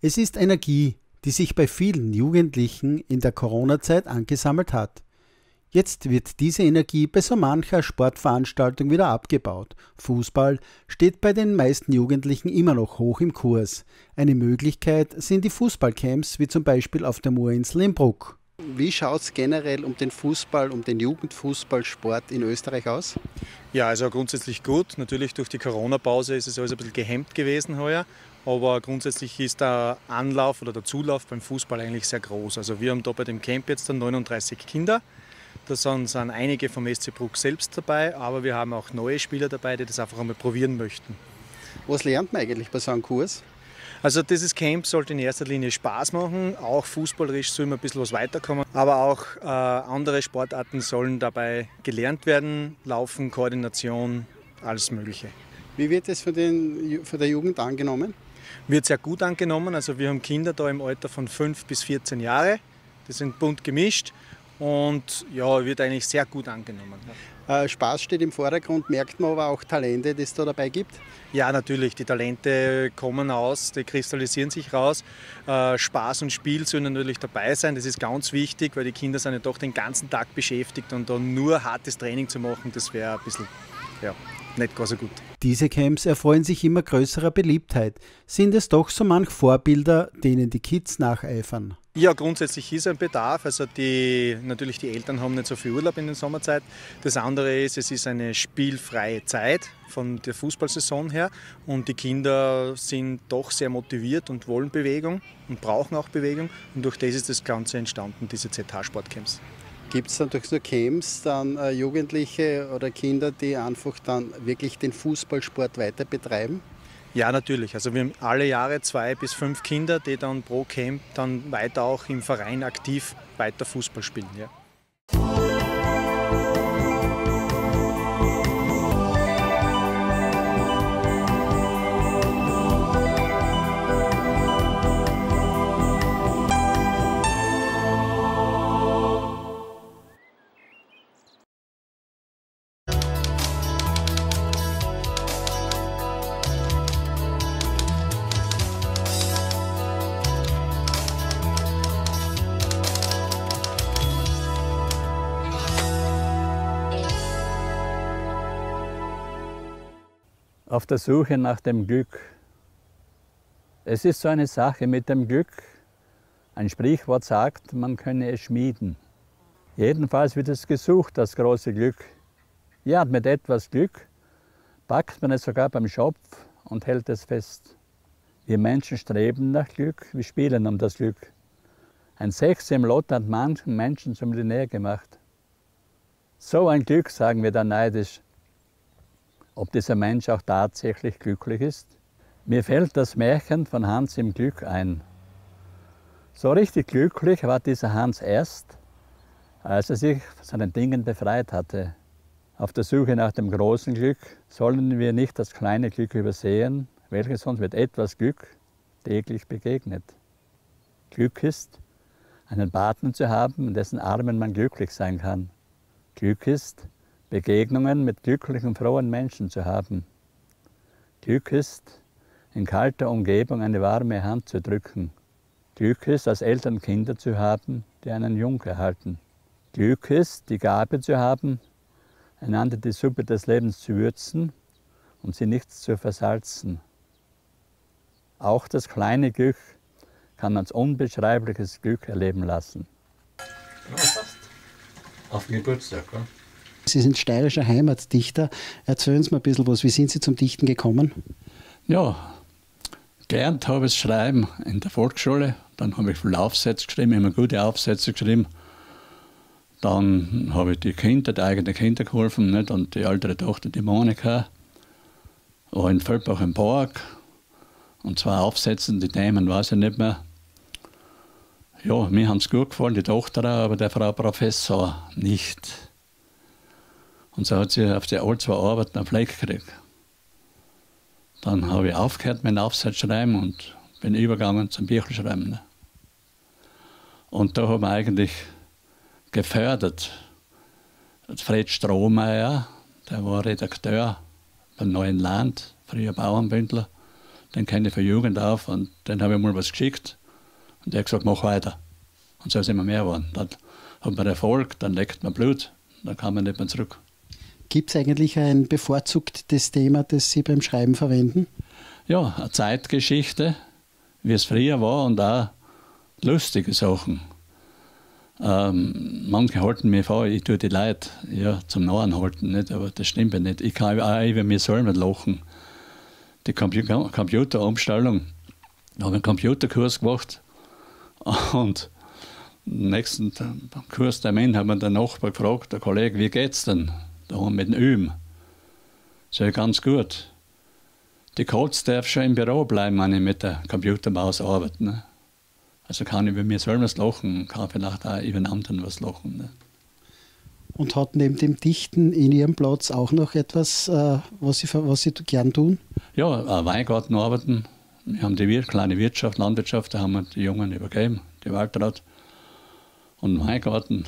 Es ist Energie, die sich bei vielen Jugendlichen in der Corona-Zeit angesammelt hat. Jetzt wird diese Energie bei so mancher Sportveranstaltung wieder abgebaut. Fußball steht bei den meisten Jugendlichen immer noch hoch im Kurs. Eine Möglichkeit sind die Fußballcamps, wie zum Beispiel auf der Moorinsel in Bruck. Wie schaut es generell um den Fußball, um den Jugendfußballsport in Österreich aus? Ja, also grundsätzlich gut. Natürlich durch die Corona-Pause ist es alles ein bisschen gehemmt gewesen heuer. Aber grundsätzlich ist der Anlauf oder der Zulauf beim Fußball eigentlich sehr groß. Also wir haben da bei dem Camp jetzt dann 39 Kinder. Da sind, sind einige vom SC Bruck selbst dabei, aber wir haben auch neue Spieler dabei, die das einfach einmal probieren möchten. Was lernt man eigentlich bei so einem Kurs? Also dieses Camp sollte in erster Linie Spaß machen, auch fußballerisch soll man ein bisschen was weiterkommen, aber auch äh, andere Sportarten sollen dabei gelernt werden, Laufen, Koordination, alles Mögliche. Wie wird es von, den, von der Jugend angenommen? Wird sehr gut angenommen, also wir haben Kinder da im Alter von 5 bis 14 Jahre, die sind bunt gemischt und ja, wird eigentlich sehr gut angenommen. Äh, Spaß steht im Vordergrund, merkt man aber auch Talente, die es da dabei gibt? Ja, natürlich. Die Talente kommen aus, die kristallisieren sich raus. Äh, Spaß und Spiel sollen natürlich dabei sein. Das ist ganz wichtig, weil die Kinder sind ja doch den ganzen Tag beschäftigt und dann nur hartes Training zu machen, das wäre ein bisschen ja, nicht gar so gut. Diese Camps erfreuen sich immer größerer Beliebtheit. Sind es doch so manch Vorbilder, denen die Kids nacheifern? Ja, grundsätzlich ist ein Bedarf. Also die, natürlich die Eltern haben nicht so viel Urlaub in der Sommerzeit. Das andere ist, es ist eine spielfreie Zeit von der Fußballsaison her und die Kinder sind doch sehr motiviert und wollen Bewegung und brauchen auch Bewegung und durch das ist das Ganze entstanden, diese ZH-Sportcamps. Gibt es dann durch so Camps dann äh, Jugendliche oder Kinder, die einfach dann wirklich den Fußballsport weiter betreiben? Ja, natürlich. Also wir haben alle Jahre zwei bis fünf Kinder, die dann pro Camp dann weiter auch im Verein aktiv weiter Fußball spielen. Ja. Auf der Suche nach dem Glück. Es ist so eine Sache mit dem Glück. Ein Sprichwort sagt, man könne es schmieden. Jedenfalls wird es gesucht, das große Glück. Ja, mit etwas Glück packt man es sogar beim Schopf und hält es fest. Wir Menschen streben nach Glück, wir spielen um das Glück. Ein Sechs im Lot hat manchen Menschen zum Millionär gemacht. So ein Glück, sagen wir dann neidisch, ob dieser Mensch auch tatsächlich glücklich ist? Mir fällt das Märchen von Hans im Glück ein. So richtig glücklich war dieser Hans erst, als er sich von seinen Dingen befreit hatte. Auf der Suche nach dem großen Glück sollen wir nicht das kleine Glück übersehen, welches uns mit etwas Glück täglich begegnet. Glück ist, einen Partner zu haben, in dessen Armen man glücklich sein kann. Glück ist, Begegnungen mit glücklichen, frohen Menschen zu haben. Glück ist, in kalter Umgebung eine warme Hand zu drücken. Glück ist, als Eltern Kinder zu haben, die einen Jung erhalten. Glück ist, die Gabe zu haben, einander die Suppe des Lebens zu würzen und sie nicht zu versalzen. Auch das kleine Glück kann uns unbeschreibliches Glück erleben lassen. Auf Geburtstag, oder? Sie sind steirischer Heimatdichter. Erzählen Sie mir ein bisschen was. Wie sind Sie zum Dichten gekommen? Ja, gelernt habe ich Schreiben in der Volksschule. Dann habe ich viele Aufsätze geschrieben, immer gute Aufsätze geschrieben. Dann habe ich die Kinder, die eigenen Kinder geholfen, nicht? und die ältere Tochter, die Monika, war in Feldbach im Park. Und zwei Aufsätze, die Themen weiß ich nicht mehr. Ja, mir haben es gut gefallen, die Tochter aber der Frau Professor nicht. Und so hat sie auf die all zwei Arbeiten einen Fleck gekriegt. Dann habe ich aufgehört dem Aufsatz schreiben und bin übergegangen zum Bücherschreiben. Ne? Und da haben wir eigentlich gefördert. Fred Strohmeier, der war Redakteur beim Neuen Land, früher Bauernbündler, den kenne ich von Jugend auf und den habe ich mal was geschickt. Und der hat gesagt, mach weiter. Und so ist immer mehr geworden. Dann hat man Erfolg, dann leckt man Blut, dann kann man nicht mehr zurück. Gibt es eigentlich ein bevorzugtes Thema, das Sie beim Schreiben verwenden? Ja, eine Zeitgeschichte, wie es früher war und auch lustige Sachen. Ähm, manche halten mich vor, ich tue die Leute ja, zum Nahen halten, nicht? aber das stimmt ja nicht. Ich kann auch über mich selber lachen. Die Computer Computerumstellung, da habe einen Computerkurs gemacht und am nächsten Kurstermin hat mir der Nachbar gefragt, der Kollege, wie geht's denn? Da haben wir mit dem Üben. Sag ich, ganz gut. Die Coach darf schon im Büro bleiben, wenn ich mit der Computermaus arbeite. Ne? Also kann ich über mir selber was lachen, kann vielleicht auch über einen anderen was lachen. Ne? Und hat neben dem Dichten in Ihrem Platz auch noch etwas, äh, was, Sie, was Sie gern tun? Ja, Weingarten arbeiten. Wir haben die kleine Wirtschaft, Landwirtschaft, da haben wir die Jungen übergeben, die Waldrat. Und Weingarten,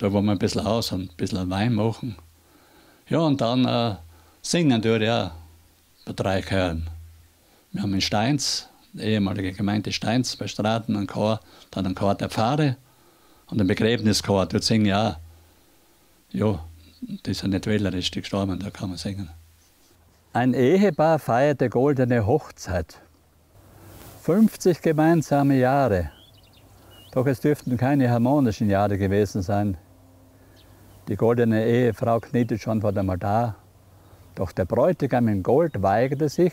da wollen wir ein bisschen aus und ein bisschen Wein machen. Ja, und dann äh, singen ich auch bei drei Chören. Wir haben in Steins die ehemalige Gemeinde Steins bei Straten, ein Chor, dann ein Chor der Pfarre und ein Begräbnischor. Dort singen ja, ja, die sind nicht wählerisch, die gestorben, da kann man singen. Ein Ehepaar feierte goldene Hochzeit. 50 gemeinsame Jahre. Doch es dürften keine harmonischen Jahre gewesen sein. Die goldene Ehefrau kniete schon vor dem Altar. Doch der Bräutigam in Gold weigerte sich,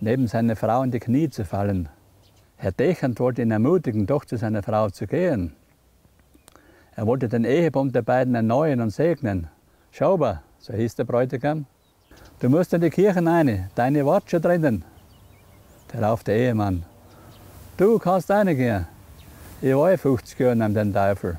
neben seine Frau in die Knie zu fallen. Herr Dechand wollte ihn ermutigen, doch zu seiner Frau zu gehen. Er wollte den Ehebund der beiden erneuern und segnen. Schauber, so hieß der Bräutigam, du musst in die Kirche rein, deine Worte drinnen. Darauf der Ehemann, du kannst reingehen. Ich war 50 Jahre an den Teufel